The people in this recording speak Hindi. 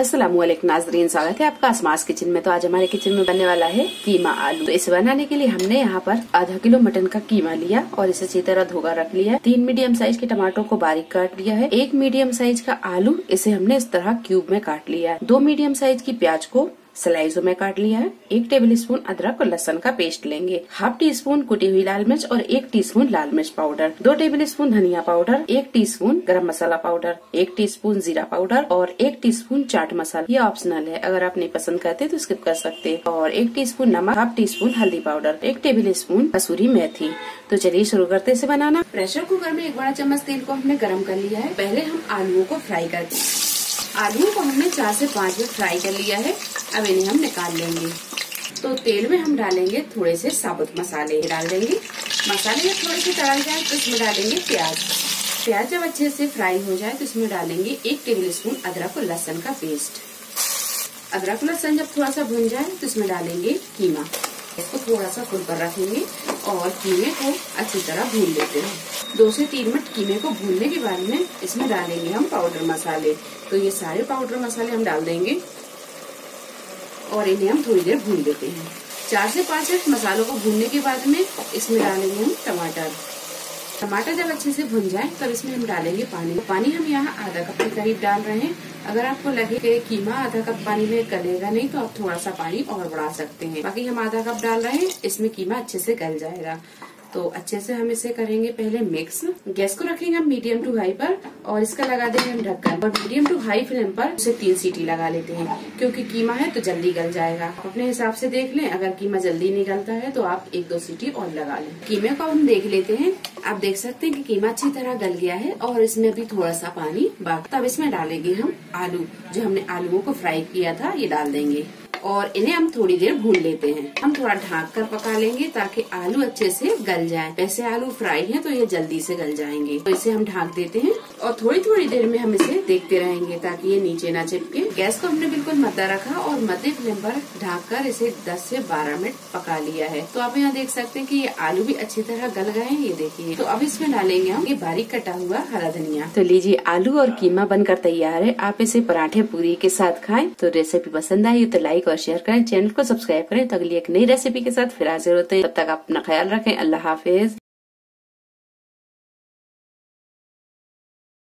वालेकुम नाजरीन, स्वागत है आपका आसमास किचन में। तो आज हमारे किचन में बनने वाला है कीमा आलू। तो इसे बनाने के लिए हमने यहाँ पर आधा किलो मटन का कीमा लिया और इसे अच्छी तरह धोकर रख लिया तीन मीडियम साइज़ के टमाटो को बारीक काट लिया है। एक मीडियम साइज़ का आलू इसे हमने इस तरह क्यूब में काट लिया है। दो मीडियम साइज़ की प्याज को स्लाइसों में काट लिया है। एक टेबल स्पून अदरक और लहसन का पेस्ट लेंगे। हाफ़ टी स्पून कुटी हुई लाल मिर्च और एक टी स्पून लाल मिर्च पाउडर। दो टेबल स्पून धनिया पाउडर, एक टी स्पून गर्म मसाला पाउडर, एक टी स्पून जीरा पाउडर और एक टी स्पून चाट मसाला। ये ऑप्शनल है। अगर आप नहीं पसंद करते तो स्किप कर सकते और एक टी स्पून नमक, हाफ़ टी स्पून हल्दी पाउडर, एक टेबल स्पून कसूरी मेथी। तो चलिए शुरू करते इसे बनाना। प्रेशर कुकर में एक बड़ा चम्मच तेल को हमने गर्म कर लिया है। पहले हम आलुओं को फ्राई करते हैं। आलूओं को हमने चार से पाँच मिनट फ्राई कर लिया है। अब इन्हें हम निकाल लेंगे। तो तेल में हम डालेंगे थोड़े से साबुत मसाले। डाल देंगे। मसाले जब थोड़े से तल जाए तो इसमें डालेंगे प्याज। प्याज जब अच्छे से फ्राई हो जाए तो इसमें डालेंगे एक टेबल स्पून अदरक और लहसन का पेस्ट। अदरक लहसन जब थोड़ा सा भुन जाए तो इसमें डालेंगे कीमा। इसको थोड़ा सा फुल पर रखेंगे और कीमे को अच्छी तरह भून लेते हैं। दो से तीन मिनट कीमे को भूनने के बाद में इसमें डालेंगे हम पाउडर मसाले। तो ये सारे पाउडर मसाले हम डाल देंगे। और इन्हें हम थोड़ी देर भून लेते हैं। चार से पाँच मिनट मसालों को भूनने के बाद में इसमें डालेंगे हम टमाटर। टमाटर जब अच्छे से भुन जाए, तब इसमें हम डालेंगे पानी। पानी हम यहाँ आधा कप के करीब डाल रहे हैं। अगर आपको लगे कि कीमा आधा कप पानी में गलेगा नहीं तो आप थोड़ा सा पानी और बढ़ा सकते हैं। बाकी हम आधा कप डाल रहे हैं, इसमें कीमा अच्छे से गल जाएगा। तो अच्छे से हम इसे करेंगे पहले मिक्स गैस को रखेंगे हम मीडियम टू हाई पर और इसका लगा देंगे हम ढक्कन। और मीडियम टू हाई फ्लेम पर उसे तीन सीटी लगा लेते हैं, क्योंकि कीमा है तो जल्दी गल जाएगा। अपने हिसाब से देख लें, अगर कीमा जल्दी नहीं गलता है तो आप एक दो सीटी और लगा लें। कीमे को हम देख लेते हैं। आप देख सकते हैं कि कीमा अच्छी तरह गल गया है और इसमें भी थोड़ा सा पानी बाकी। तब इसमें डालेंगे हम आलू। जो हमने आलूओं को फ्राई किया था, ये डाल देंगे। और इन्हें हम थोड़ी देर भून लेते हैं। हम थोड़ा ढाक कर पका लेंगे ताकि आलू अच्छे से गल जाए। वैसे आलू फ्राई है तो ये जल्दी से गल जाएँगे। तो इसे हम ढाक देते हैं। और थोड़ी थोड़ी देर में हम इसे देखते रहेंगे ताकि ये नीचे ना चिपके। गैस को हमने बिल्कुल मद्दा रखा और मध्य फ्लेम पर ढाक कर इसे 10 से 12 मिनट पका लिया है। तो आप यहाँ देख सकते हैं कि ये आलू भी अच्छी तरह गल गए हैं, ये देखिए। तो अब इसमें डालेंगे हम ये बारीक कटा हुआ हरा धनिया। तो लीजिए आलू और कीमा बनकर तैयार है। आप इसे पराठे पूरी के साथ खाएँ तो रेसिपी पसंद आई तो लाइक और शेयर करें। चैनल को सब्सक्राइब करें तो अगली एक नई रेसिपी के साथ फिर हाजिर होते हैं। तब तक अपना ख्याल रखें। अल्लाह हाफिज।